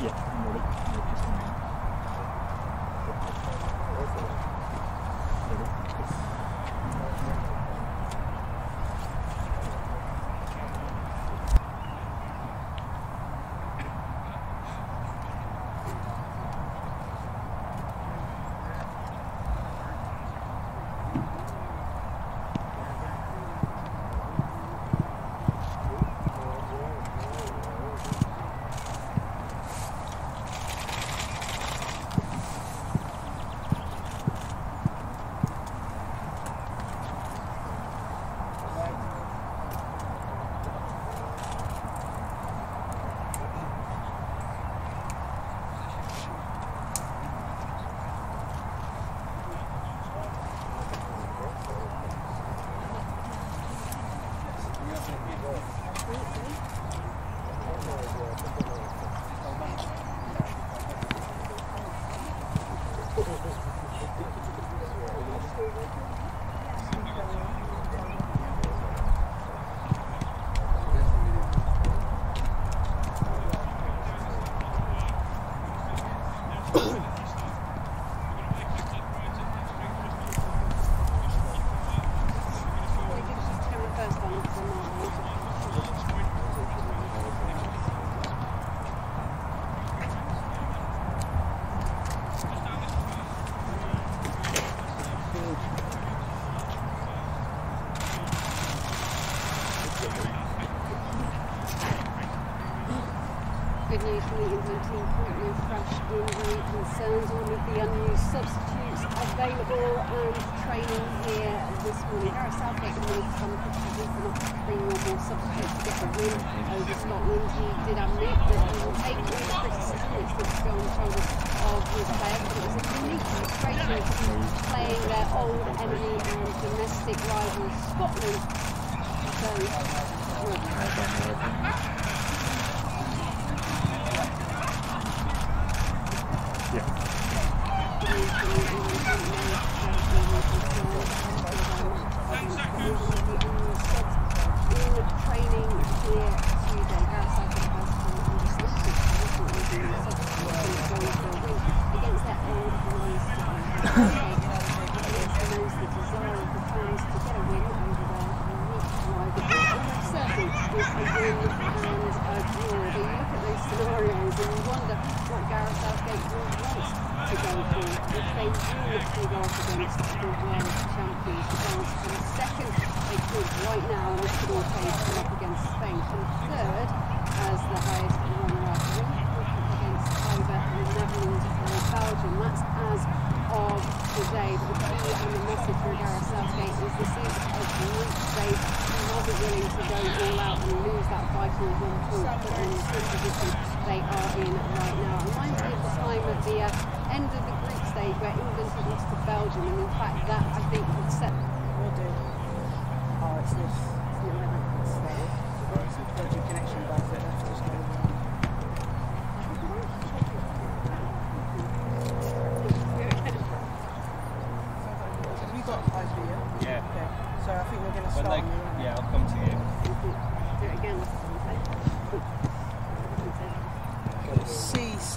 Yeah, I'm ready. Yeah, just a minute. They did just turn the first one off from our Good news team, point no fresh injury concerns. All of the unused substitutes available and training here this morning. Gareth Southgate will come critically for not bringing on more substitutes to get the win over Scotland. He did admit that he will take all the criticism which would go on the shoulders of his players, but it was a unique frustration playing their old enemy and domestic rival Scotland. So, well, Scenarios and you wonder what Gareth Southgate will want to go for if they do actually go up against the world champions. France from second, they could right now, and this could all case come up against Spain. From third, as the highest runner-up, up against either the Netherlands or Belgium. That's as of today. But the key and the Gareth Southgate is this is a group stage. He wasn't willing to go all out and lose that vital one point, in the position they are in right now. It reminds me of the time of the uh, end of the group stage where England had lost to Belgium, and in fact that I think would set. Will do. Oh, it's this. It's the 11th stage. Virgin connection back there. That's what's going on.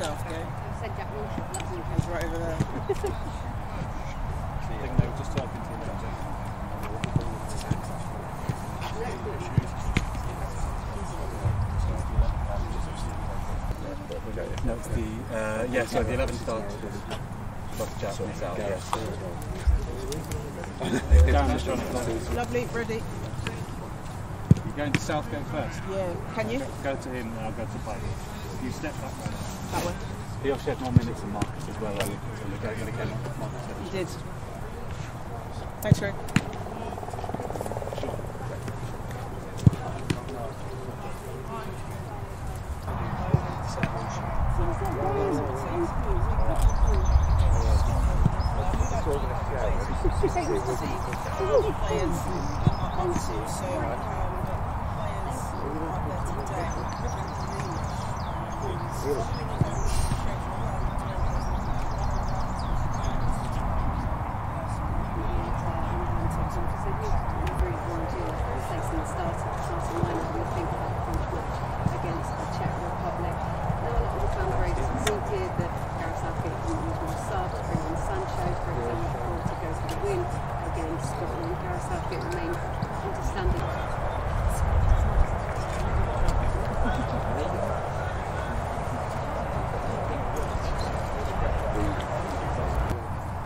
Southgate. I said Jack Wilshere, that's He's okay. right over there. I think they were just talking to each other. No, it's the uh, yeah. So the 11 starts with Buff Jack and Sal. Yes. Darren was trying. Lovely, ready. You're going to Southgate first. Yeah, can you? Go to him, and I'll go to Pike. You step that way. That way. He also had more minutes than Marcus as well. When the game when it came up, Marcus had You did. Thanks, Rick. players onto, so um, players are there today. against the Czech Republic. Now a lot of the fans are very disappointed that Gareth Southgate didn't use more subs, bring in Sancho, for example, to go for the win against Scotland. Gareth Southgate remained understanding.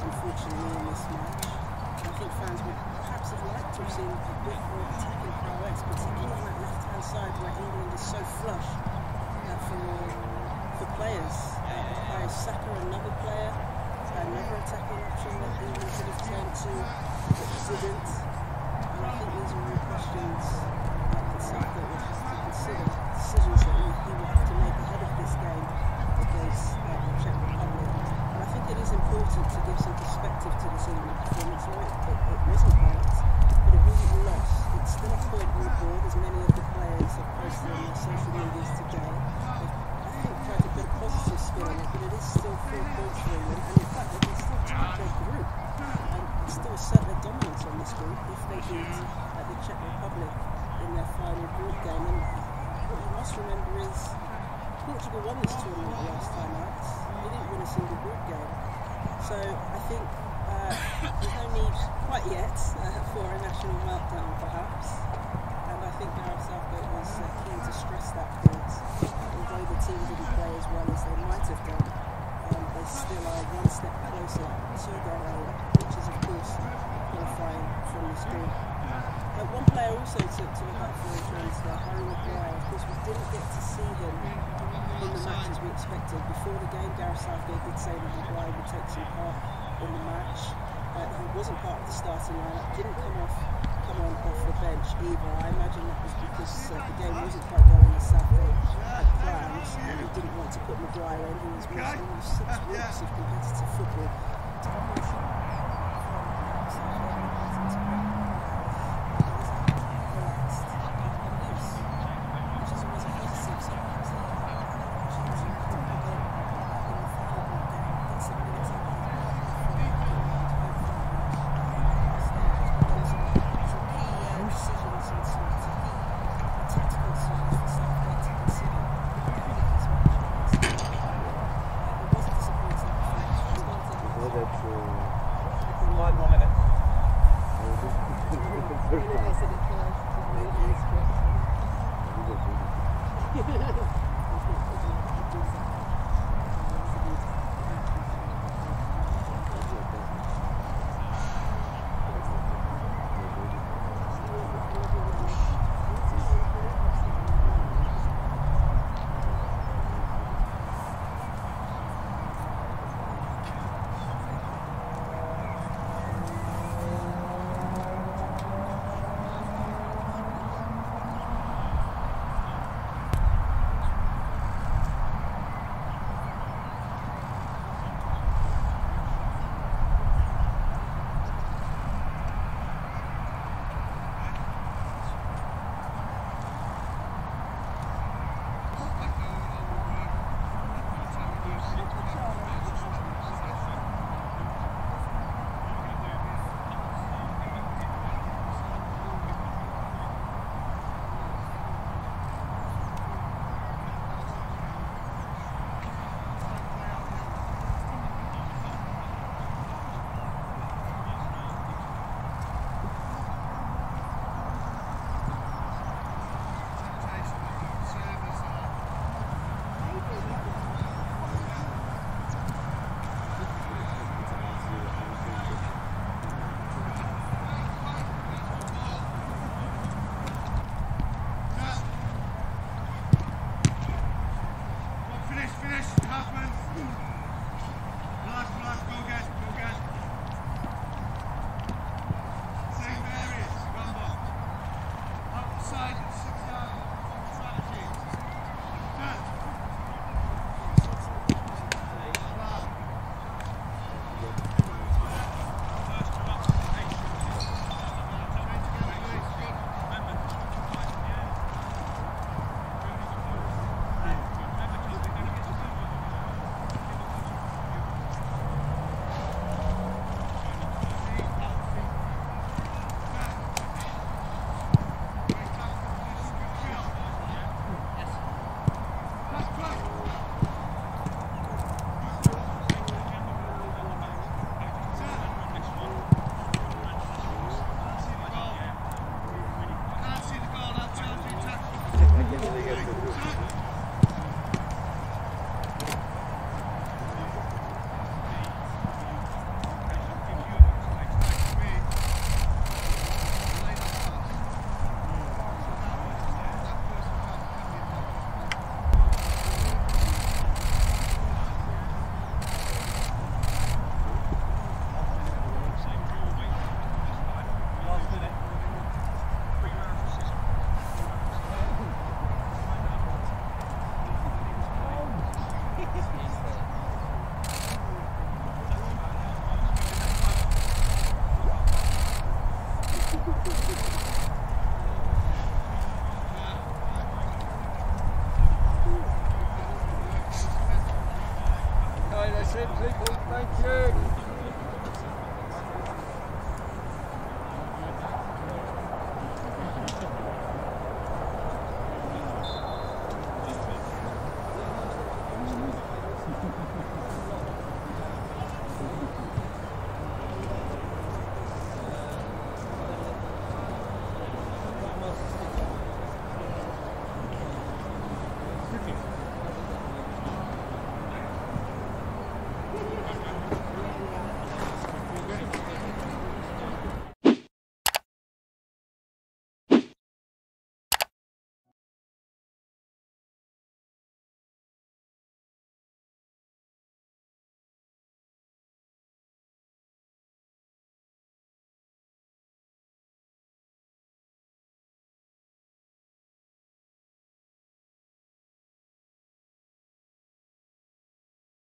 unfortunately in this match. I think fans would perhaps have liked to have seen a bit more attacking prowess, particularly on that left-hand side where England is so flush uh, for for players. Uh, the players Saka, another player, another attacking option that England could have turned to, but. And I think these are all questions that Southgate would have to consider, decisions that he will have to make ahead of this game against uh, the Czech Republic. And I think it is important to give some perspective to this England performance. It, it, it wasn't great, but it wasn't a. It's still a point on the board, as many of the players have posted on their social medias today. They've, they beat uh, the Czech Republic in their final group game. And what you must remember is Portugal won this tournament the last time out. They didn't win a single group game. So I think uh, there's no need quite yet uh, for a national meltdown, perhaps. And I think Gareth Southgate was uh, keen to stress that point. Although the team didn't play as well as they might have done, um, they still are one step closer to their aim, which is of course qualifying from this group. Uh, one player also to, to out for in terms of Harry Maguire. Of course, we didn't get to see him in the match as we expected. Before the game, Gareth Southgate did say that Maguire would take some part in the match. Uh, he wasn't part of the starting lineup, didn't come off come on off the bench either. I imagine that was because uh, the game wasn't quite going as Southgate had planned and he didn't want to put Maguire in, who was missing almost six weeks of competitive football.